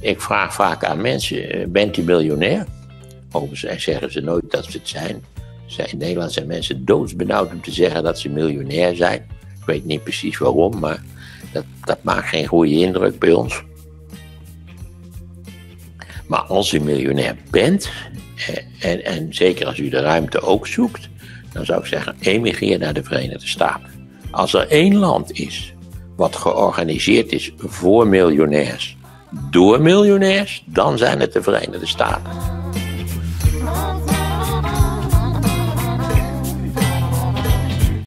Ik vraag vaak aan mensen: eh, bent u miljonair? Overigens zeggen ze nooit dat ze het zijn. In Nederland zijn mensen doodsbenauwd om te zeggen dat ze miljonair zijn. Ik weet niet precies waarom, maar dat, dat maakt geen goede indruk bij ons. Maar als u miljonair bent, eh, en, en zeker als u de ruimte ook zoekt, dan zou ik zeggen: emigreer naar de Verenigde Staten. Als er één land is wat georganiseerd is voor miljonairs, door miljonairs, dan zijn het de Verenigde Staten.